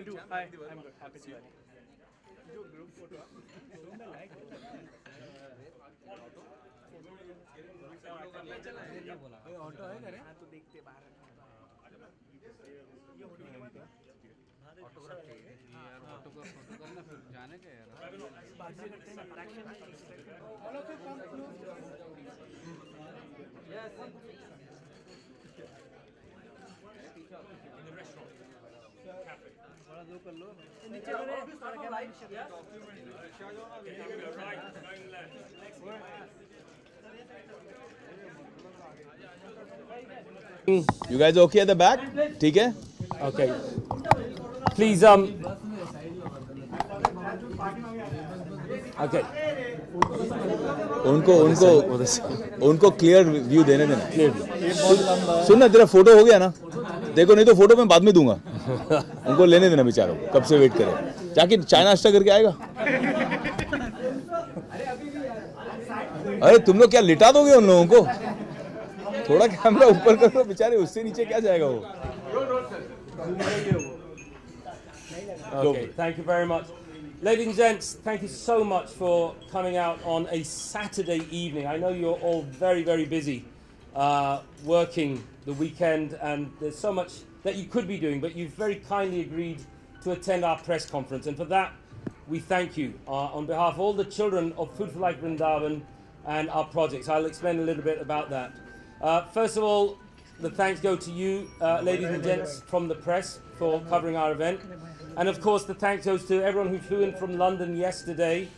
We'll do. Hi, I'm good. Happy Diwali. जो group photo है like auto है करे तो देखते बाहर ऑटोग्राफ चाहिए। यार ऑटोग्राफ फ़ोटो करना फिर जाने का यार। बात करते हैं। अट्रैक्शन हेलो तो come close yes in the restaurant. Cafe. You guys okay at the back? ठीक है? Okay. Please, um. Okay. उनको उनको उनको क्लियर व्यू देने देना. सुन- सुन ना तेरा फ़ोटो हो गया ना? देखो नहीं तो फ़ोटो मैं बाद में दूँगा. उनको लेने देना बेचारों को, कब से वेट करे जाके चाय नाश्ता करके आएगा अरे तुम लोग क्या लिटा दोगे उन लोगों को थोड़ा कैमरा ऊपर करो बेचारे उससे नीचे क्या जाएगा वो Okay, thank you very much. Ladies and gents, thank you so much for coming out on a Saturday evening. I know you're all very, very busy uh, working the weekend, and there's so much that you could be doing, but you've very kindly agreed to attend our press conference, and for that, we thank you uh, on behalf of all the children of Food for Life Vrindavan and our projects. I'll explain a little bit about that. Uh, first of all, the thanks go to you, uh, ladies and gents from the press, for covering our event. And of course, the thanks goes to everyone who flew in from London yesterday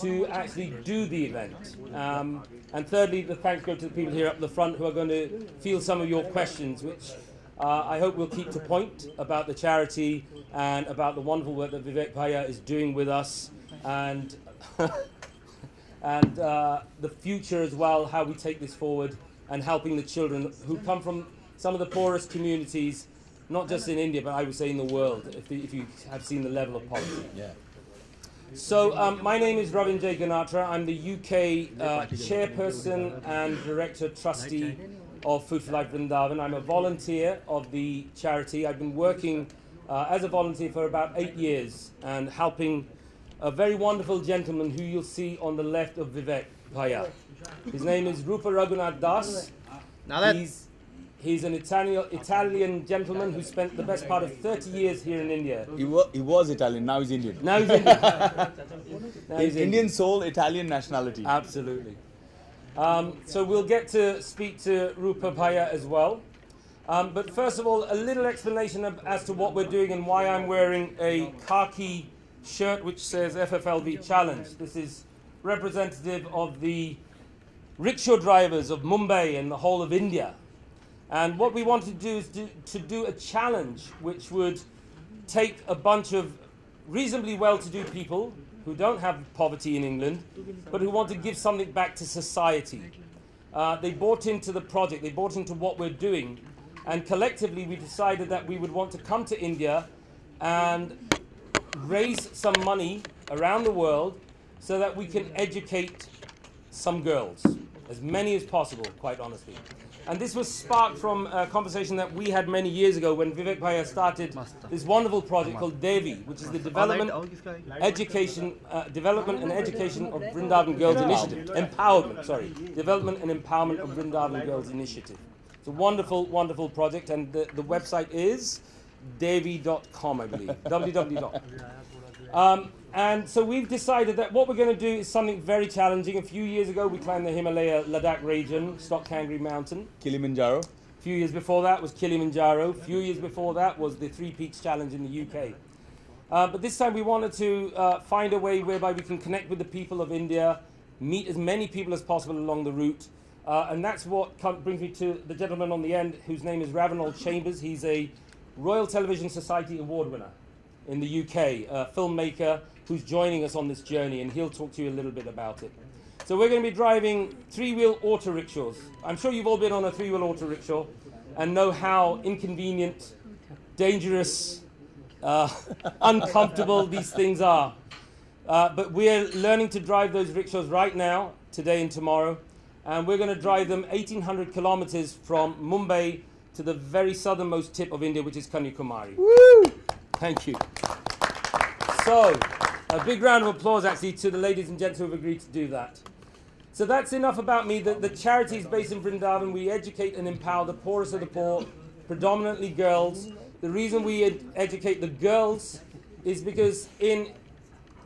to actually do the event. Um, and thirdly, the thanks go to the people here up the front who are going to field some of your questions, which uh, I hope we'll keep to point about the charity and about the wonderful work that Vivek Bhaiya is doing with us. And and uh, the future as well, how we take this forward and helping the children who come from some of the poorest communities, not just in India, but I would say in the world, if, you- if you have seen the level of poverty. Yeah. So, um, my name is Ravin J. Ganatra. I'm the UK uh, chairperson and director trustee of Food for Life Vrindavan. I'm a volunteer of the charity. I've been working uh, as a volunteer for about eight years and helping a very wonderful gentleman who you'll see on the left of Vivek Bhaiya. His name is Rupa Raghunath Das. he's, he's an Italian, Italian gentleman who spent the best part of 30 years here in India. He, wa- he was Italian, now he's Indian. Now he's Indian. Now he's Indian soul, Italian nationality. Absolutely. Um, so we'll get to speak to Rupa Bhaiya as well. Um, but first of all, a little explanation of, as to what we're doing and why I'm wearing a khaki shirt which says FFLV Challenge. This is representative of the rickshaw drivers of Mumbai and the whole of India. And what we want to do is do, to do a challenge which would take a bunch of reasonably well to do people who don't have poverty in England, but who want to give something back to society. Uh, they bought into the project, they bought into what we're doing, and collectively we decided that we would want to come to India and raise some money around the world so that we can educate some girls, as many as possible, quite honestly. And this was sparked from a conversation that we had many years ago when Vivek Bhaiya started this wonderful project called Devi, which is the development, education, uh, development and education of Vrindavan Girls Initiative. Empowerment, sorry. Development and Empowerment of Vrindavan Girls Initiative. It's a wonderful, wonderful project, and the, the website is devi.com, I believe. www. Um, and so we've decided that what we're going to do is something very challenging. A few years ago, we climbed the Himalaya Ladakh region, Stock Kangri Mountain. Kilimanjaro. A few years before that was Kilimanjaro. A few years before that was the Three Peaks Challenge in the UK. Uh, but this time we wanted to uh, find a way whereby we can connect with the people of India, meet as many people as possible along the route. Uh, and that's what brings me to the gentleman on the end, whose name is Ravenel Chambers. He's a Royal Television Society Award winner in the UK, a filmmaker who's joining us on this journey, and he'll talk to you a little bit about it. So we're going to be driving three-wheel auto rickshaws. I'm sure you've all been on a three-wheel auto rickshaw and know how inconvenient, dangerous, uh, uncomfortable these things are. Uh, but we're learning to drive those rickshaws right now, today and tomorrow, and we're going to drive them 1,800 kilometers from Mumbai to the very southernmost tip of India, which is Kanyakumari. Woo! Thank you. So, a big round of applause, actually, to the ladies and gentlemen who have agreed to do that. So that's enough about me. The, the charity is based in Vrindavan. We educate and empower the poorest of the poor, predominantly girls. The reason we ed educate the girls is because in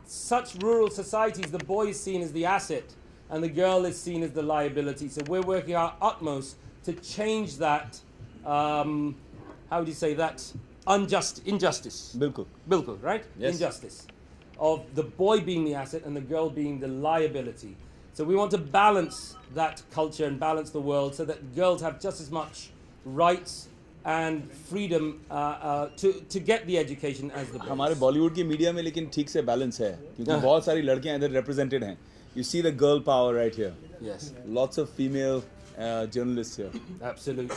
such rural societies, the boy is seen as the asset and the girl is seen as the liability. So we're working our utmost to change that. Um, how would you say that? Unjust injustice. Bilkul. Bilkul, right? Yes. Injustice Of the boy being the asset and the girl being the liability. So we want to balance that culture and balance the world so that girls have just as much rights and freedom uh, uh, to, to get the education as the boys. हमारे बॉलीवुड की media में लेकिन ठीक से balance है क्योंकि हाँ। बहुत सारी लड़कियां इधर रिप्रेजेंटेड हैं you see the girl power right here Yes, lots of female journalist here absolutely.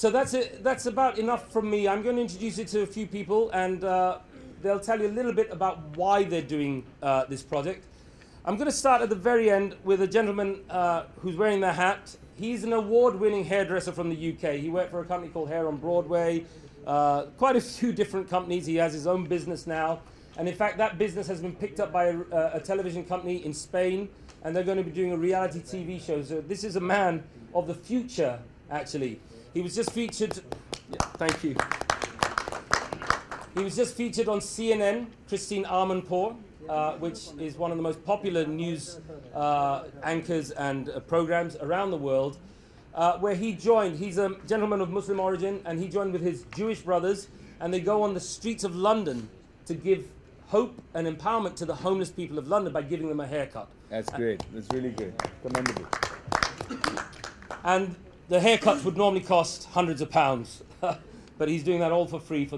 So that's it. That's about enough from me. I'm going to introduce you to a few people, and uh, they'll tell you a little bit about why they're doing uh, this project. I'm going to start at the very end with a gentleman uh, who's wearing the hat. He's an award-winning hairdresser from the UK. He worked for a company called Hair on Broadway, uh, quite a few different companies. He has his own business now, and in fact, that business has been picked up by a, a television company in Spain, and they're going to be doing a reality TV show. So this is a man of the future, actually. He was just featured. Yeah, thank you. He was just featured on CNN, Christine Amanpour, uh, which is one of the most popular news uh, anchors and uh, programs around the world, uh, where he joined. He's a gentleman of Muslim origin, and he joined with his Jewish brothers, and they go on the streets of London to give hope and empowerment to the homeless people of London by giving them a haircut. That's great. That's really good. Commendable. And the haircuts would normally cost hundreds of pounds, but he's doing that all for free for